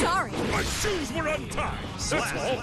Sorry. My shoes were untied. That's all.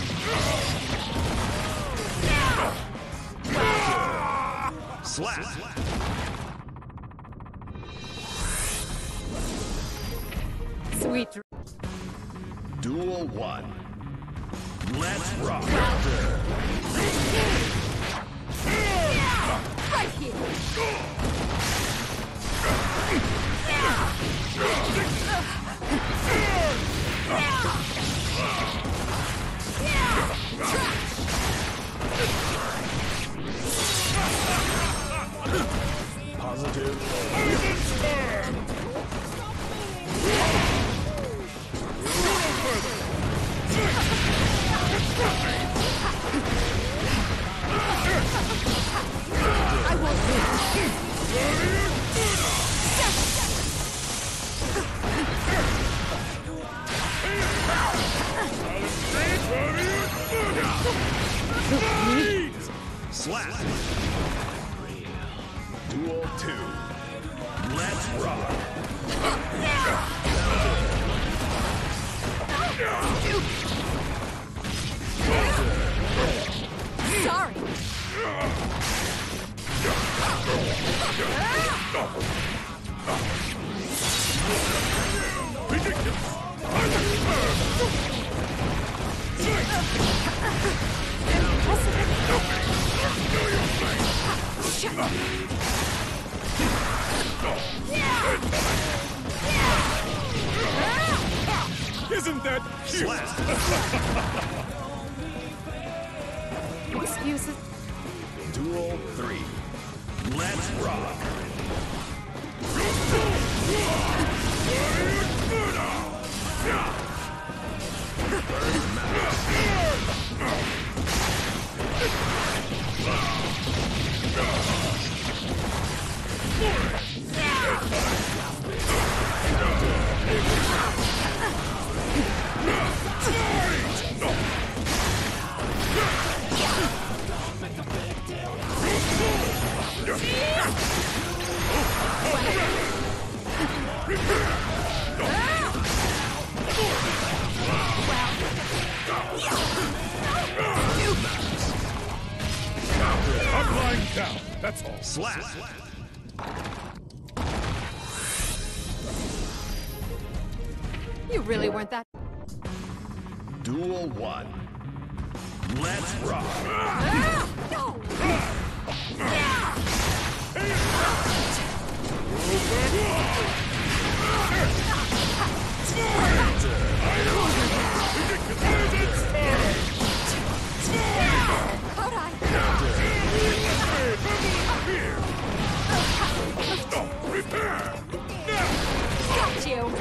Slap! Sweet Duel 1. Let's rock! Right here. Positive. Slap! You really weren't that. Duel 1. Let's rock! Ah! No! How'd Got you!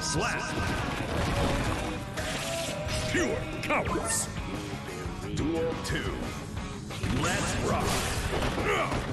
Slap! Pure cowards! Duel 2. Let's rock. Well.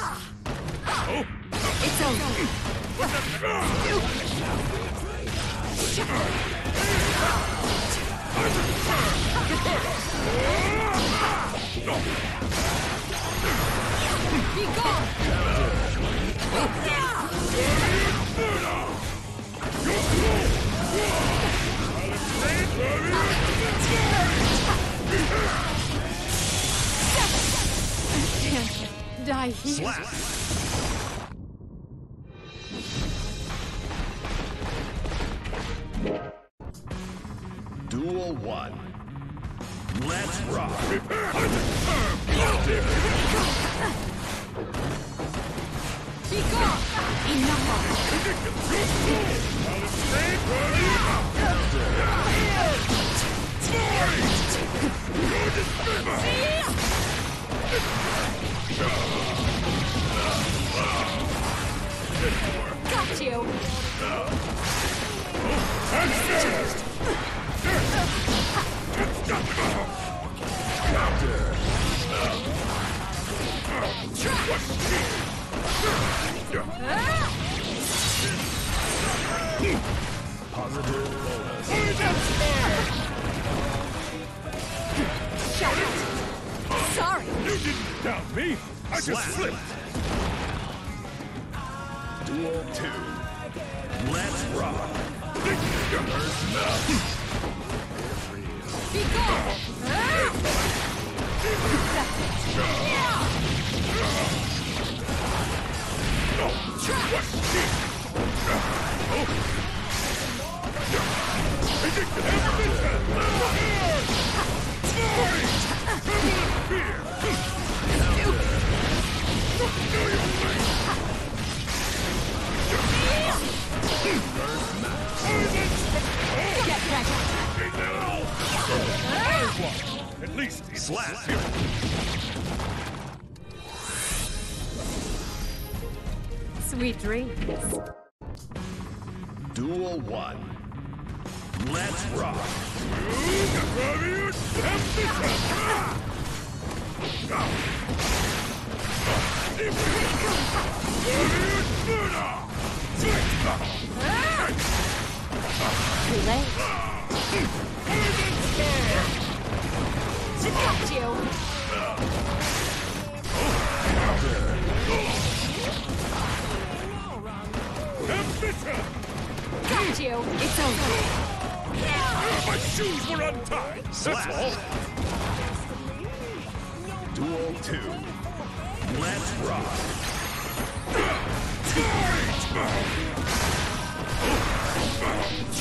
It's over. Be gone. Can't die here. Slap. Duel 1. Let's rock. Be gone. Enough. Got you. Positive it. Sorry. You didn't doubt me. I just Slap. slipped. Duel 2. Let's rock. Be gone. Get ready. At least he's Slap. Sweet dreams. Duel 1. Let's rock. Too late. It's over. My shoes were untied. That's all. Duel 2. Let's rock. Be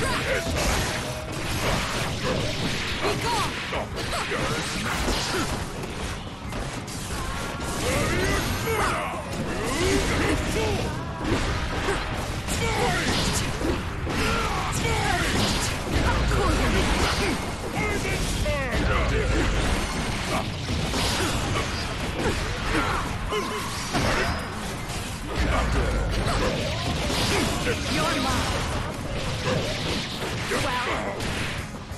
gone. You're mine. Well,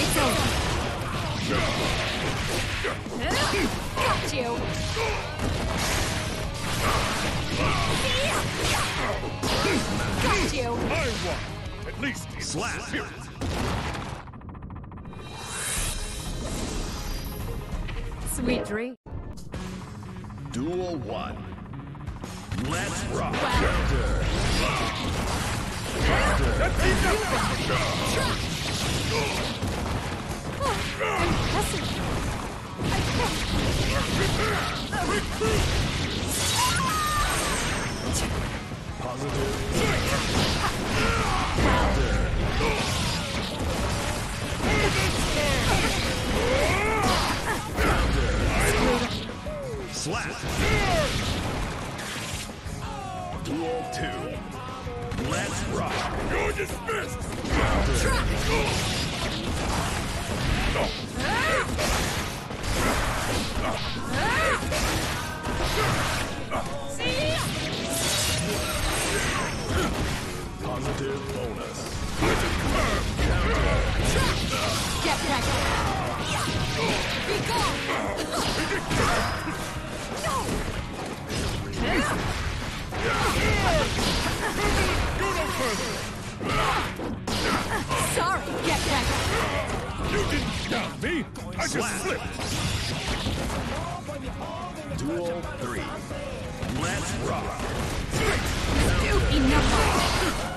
It's over. Got you. Got you. I won! At least in Slap. spirit. Sweet dream. Duel 1. Let's rock. That's enough! Impressive. Positive. Slap. Duel 2. Let's rock. You're dismissed! Positive bonus. Get ready. Be gone. Go no further! Sorry. Get ready. You didn't down me! I just slipped! Duel 3. Let's rock. Enough.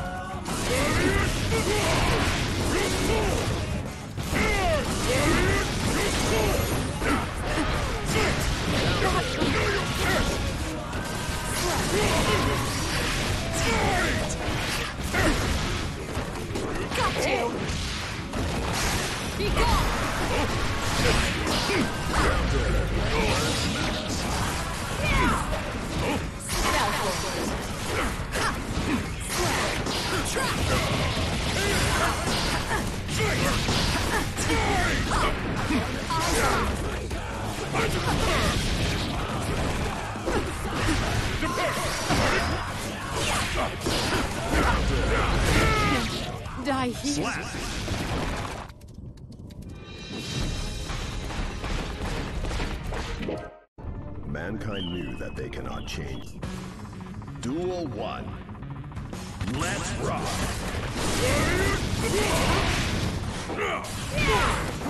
Got Die here. Slap. That they cannot change. Duel 1. Let's rock.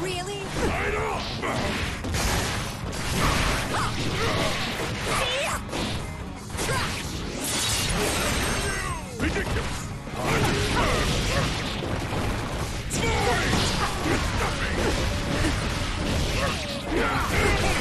Really? Ridiculous! Got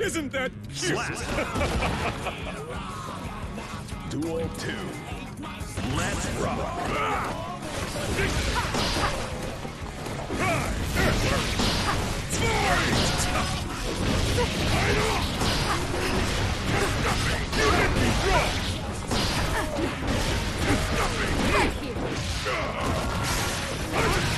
Isn't that cute? Slap. Duel 2. Let's rock. Right here. Be gone. Right here.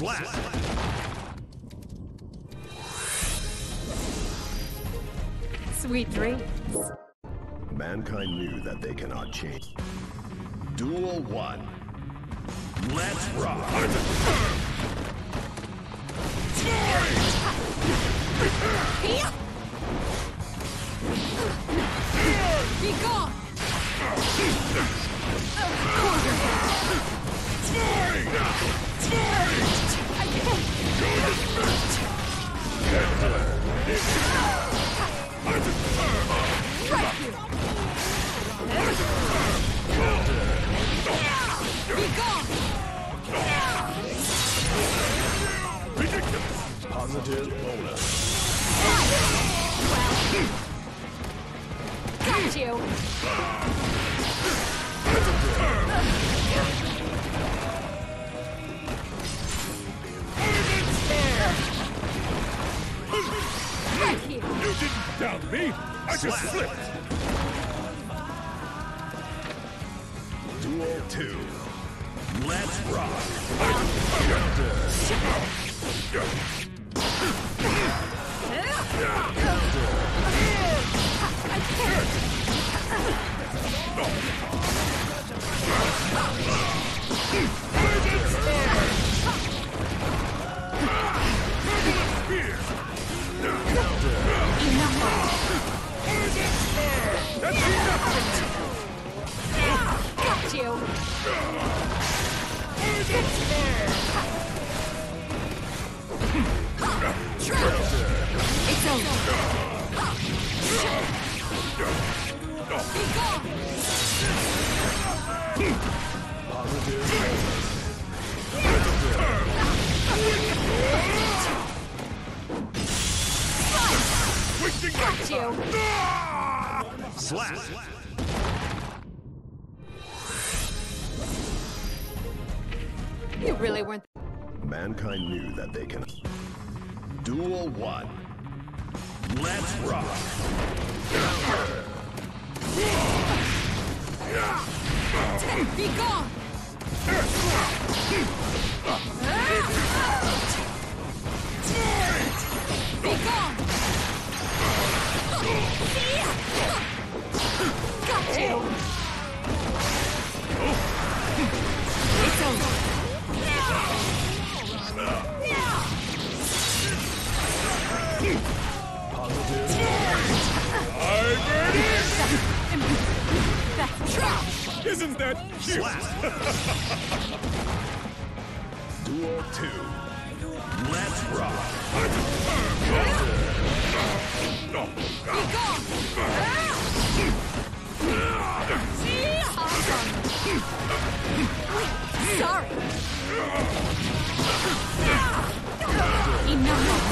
flat. Bonus. Got you! You didn't down me! I just slipped! Trash! Isn't that cute? Duel two. Let's rock. Be gone! Awesome. Sorry. Enough.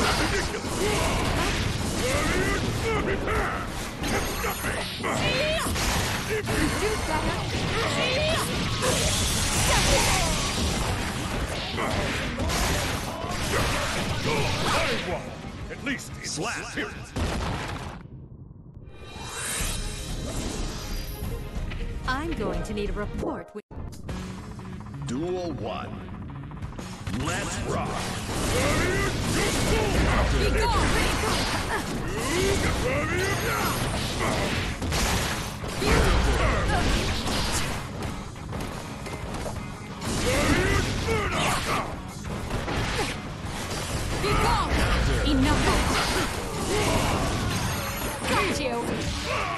Do I won! At least in Slap. spirit. I'm going to need a report with Duel one. Let's rock. Be gone! Enough! Got you!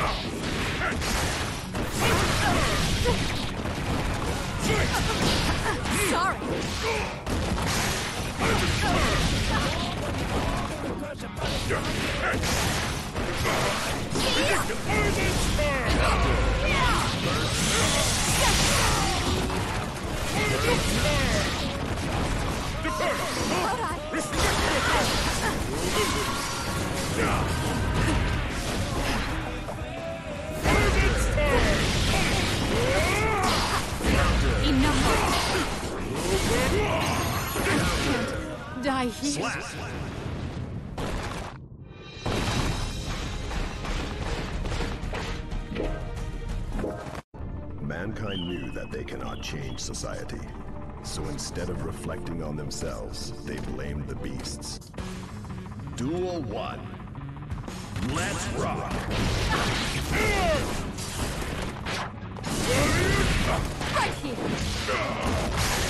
Sorry! Die here. Mankind knew that they cannot change society. So instead of reflecting on themselves, they blamed the beasts. Duel one. Let's rock. Right here!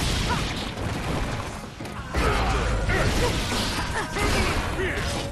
Well,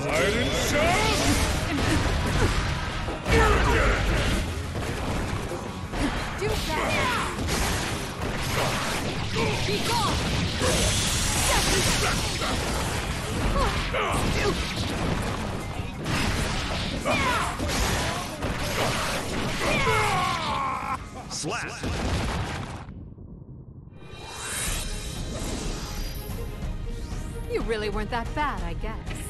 Silent! You really weren't that bad, I guess.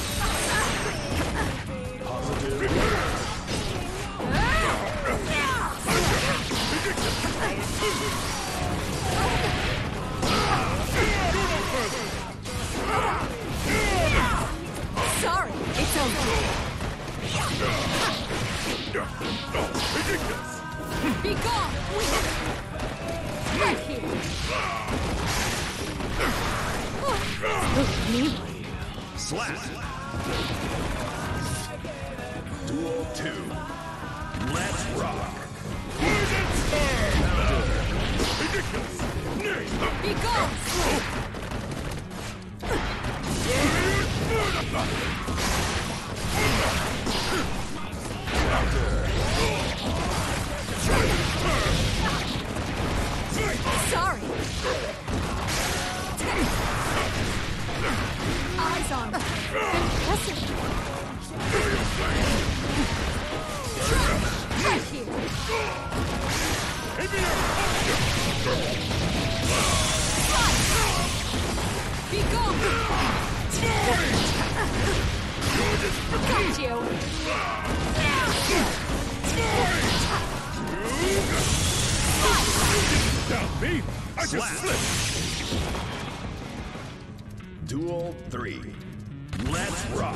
Sorry. It's over. Ridiculous! Be gone. Right here. Slap! Duel 2. Let's rock! Be gone. Sorry. Eyes on. Impressive. Right here. Be gone. Got you. Me! I can Slap. slip! Duel 3. Let's rock!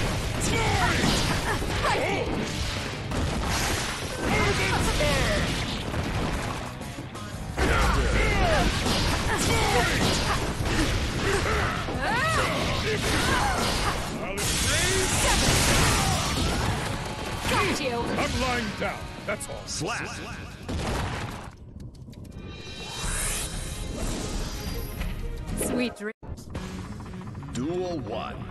Right here. Got you. I'm lying down, that's all. Slap! Sweet dream. Duel 1.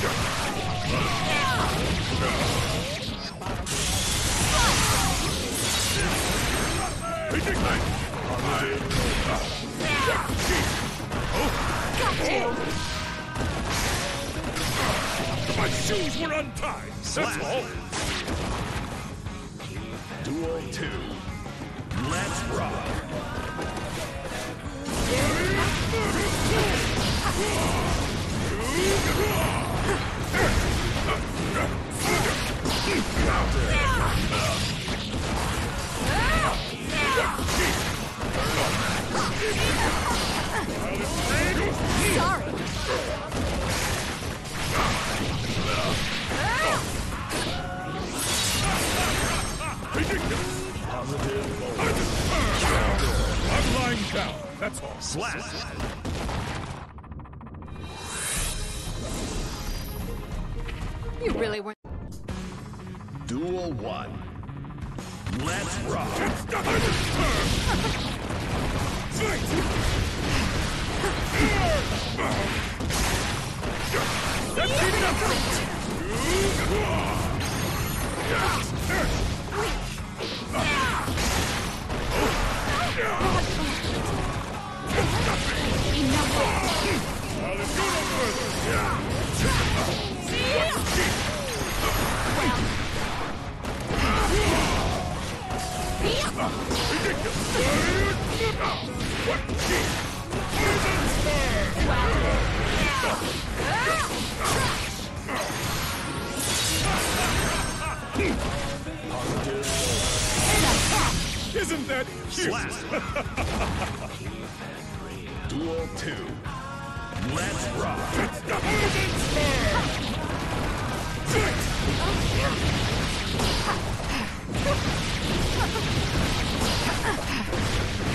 My shoes were untied. That's all. Duel 2. Let's rock! Sorry. I'm lying down. That's all. Slap! You really weren't. Duel 1. Let's rock! Isn't that cute? Slap! Duel 2. Let's rock!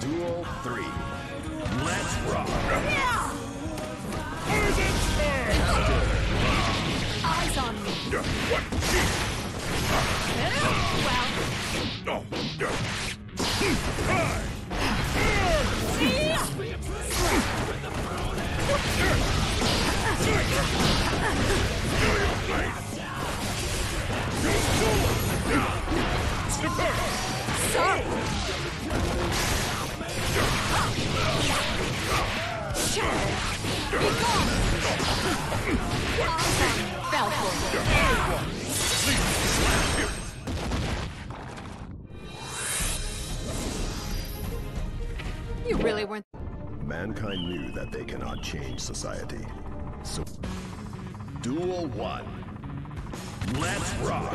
Duel 3. Let's rock! Eyes on me. What? Well, No. Hi. You really weren't. Mankind knew that they cannot change society. So, Duel 1. Let's rock!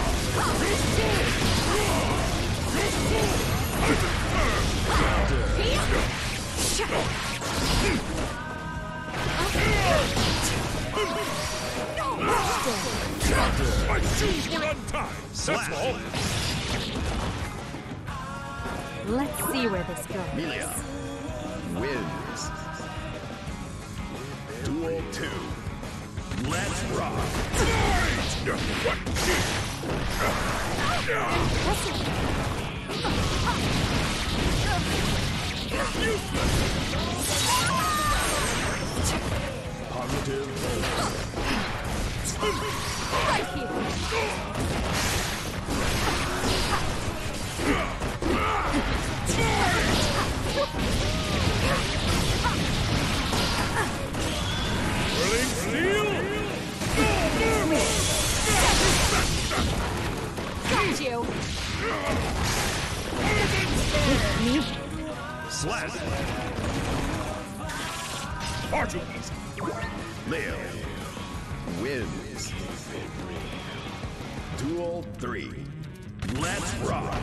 My shoes were untied! Let's see where this goes. Millia wins. Duel 2. Let's rock! What? Rolling steel! Got you. Me? Slash. Archimedes. Leo wins. Duel three. Let's rock.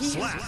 Slap.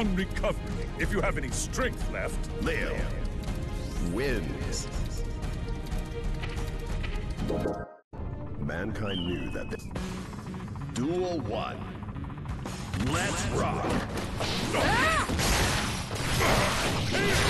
on recovery if you have any strength left. Leo wins. Mankind knew that the Duel 1. Let's rock! Ah! ah!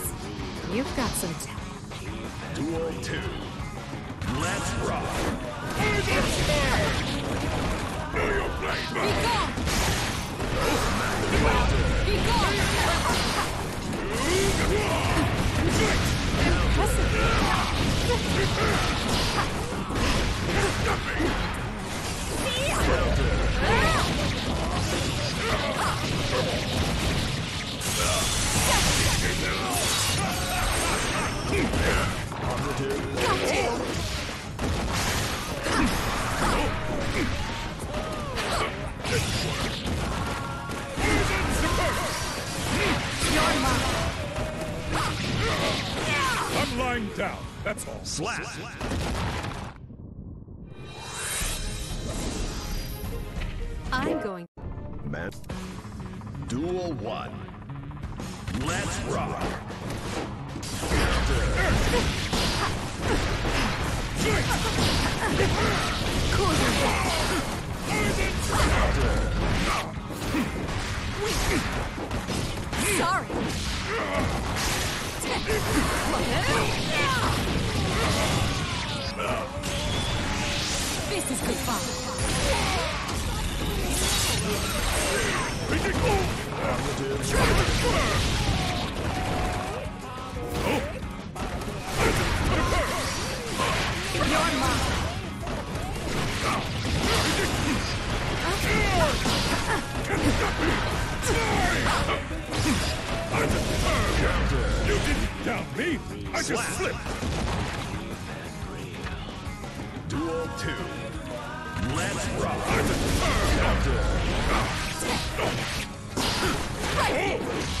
You've got some talent. Duel 2. Let's rock. Know your place! Be gone! Be gone! You're mine. I'm lying down, that's all. Slap. I'm going. Man. Duel 1. Let's rock. This is good fun. You me! I just slipped! Duel 2. Let's rock. Got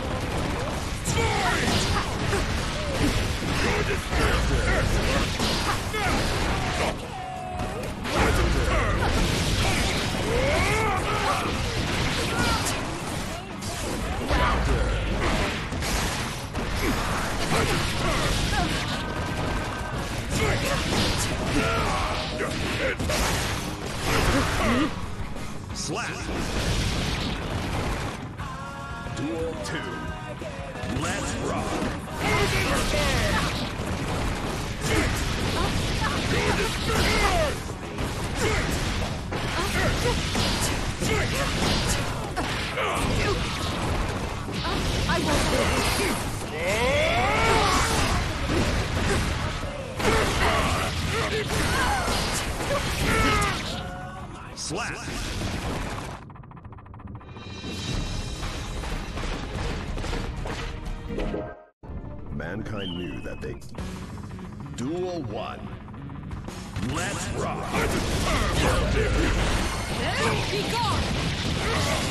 Slap. Duel 2. Let's rock. Mankind knew that they. Duel 1. Rock. Be gone!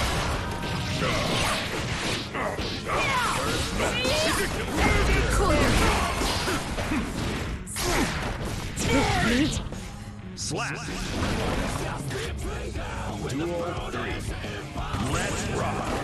Cool your Slap. Duel 3. Let's rock.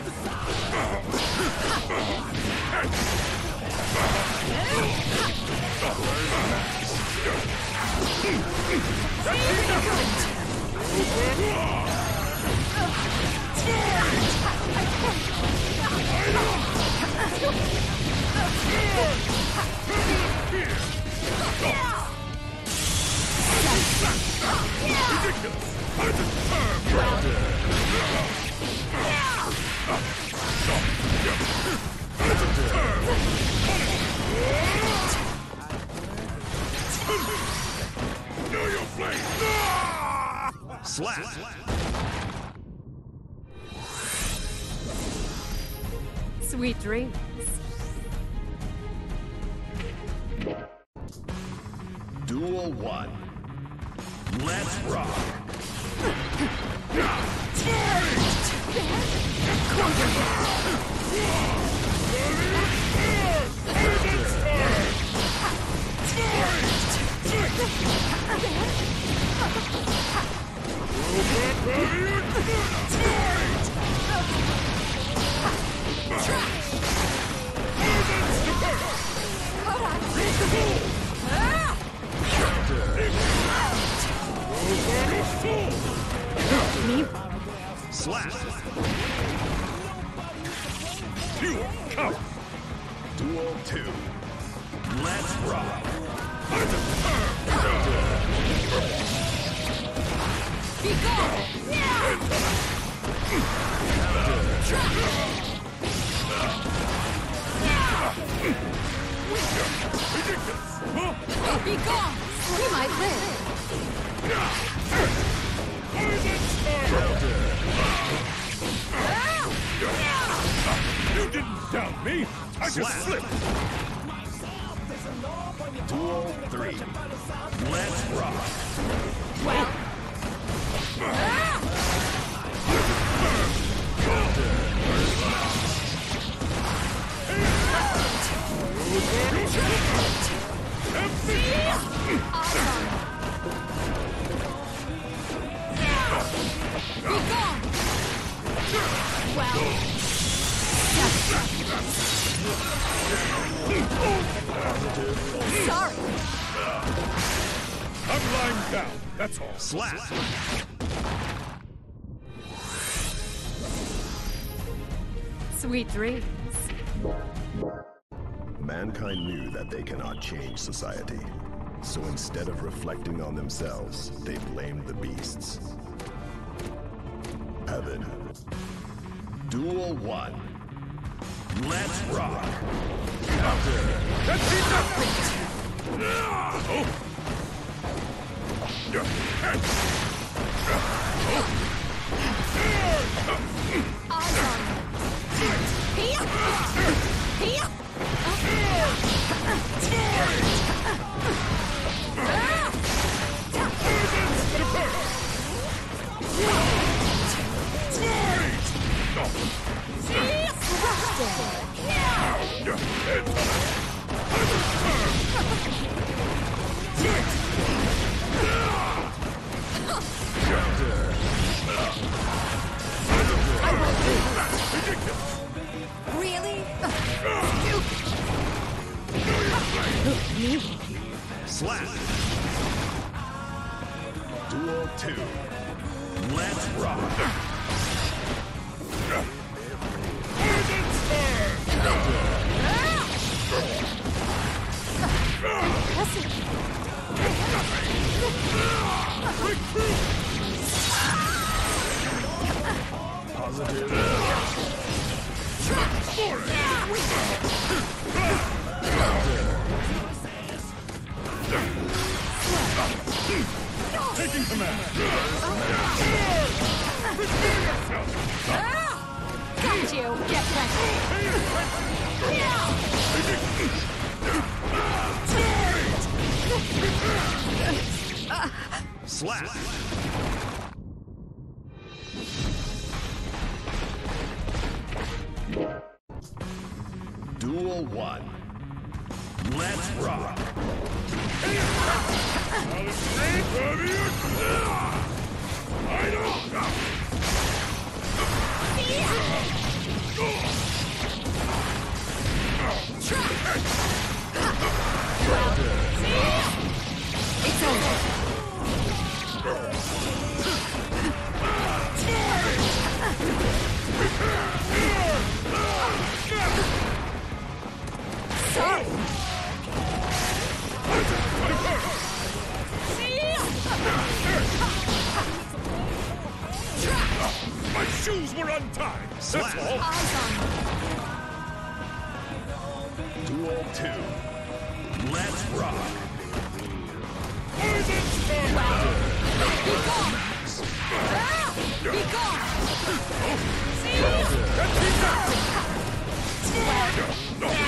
Slap. Sweet dreams. Duel 1. Let's rock. Slap. Sweet dreams. Mankind knew that they cannot change society. So instead of reflecting on themselves, they blamed the beasts. Heaven. Duel 1. Let's rock. That's enough! Oh. eyes on you. Here! Here! Really? Slap. Duel 2. Let's rock. My shoes were untied! That's all! Duel 2. Let's rock. Poison star! Be gone! Ah, be gone! Oh. That's enough! Poison star!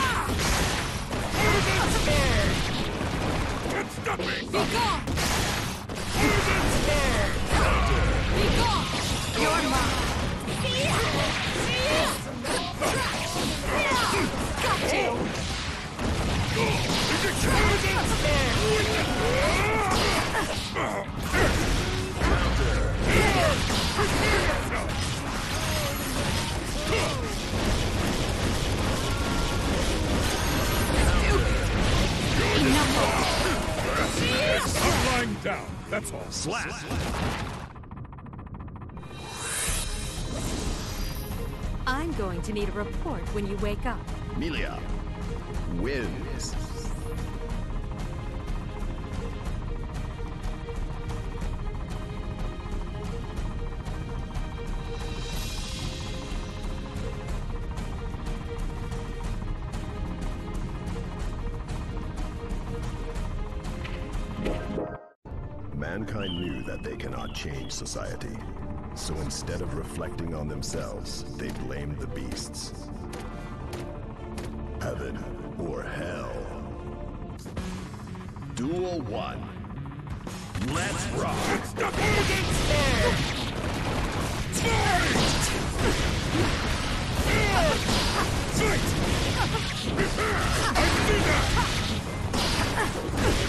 That's nothing! Be gone! Poison star! Down, that's all. Slap. I'm going to need a report when you wake up. Millia wins. Mankind knew that they cannot change society. So instead of reflecting on themselves, they blamed the beasts. Heaven or hell. Duel 1. Let's rock! Stop holding! Fight! I see that!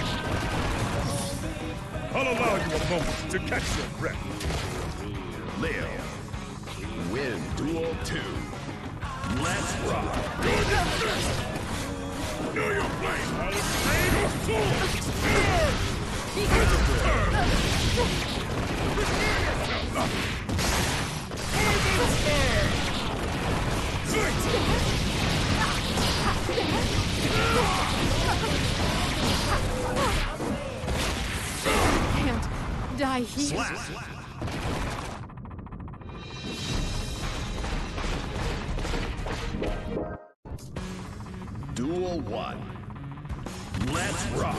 I'll allow you a moment to catch your breath. Leo. Win Duel 2. Let's rock! Know your place! I'll explain your soul! Can't die here. Slap! Duel 1. Let's rock!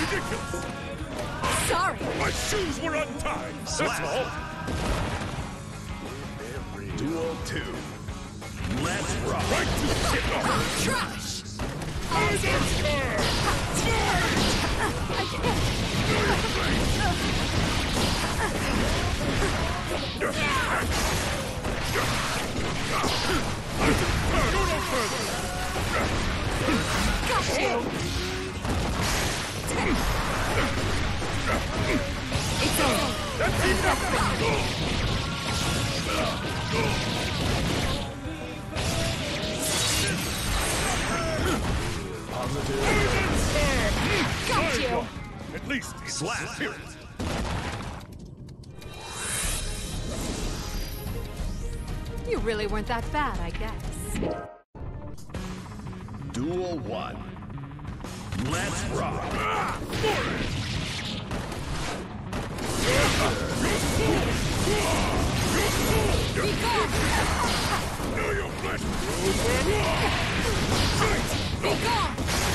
Ridiculous! Sorry. My shoes were untied! That's all! Duel 2. Let's rock! Right to get off! Trash. Go no further! Got you. It's over. That's enough! Got you. At least in Slap. spirit. You really weren't that bad, I guess. Duel 1. Let's rock! Be gone. Know your flesh! Be gone.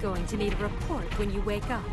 Going to need a report when you wake up.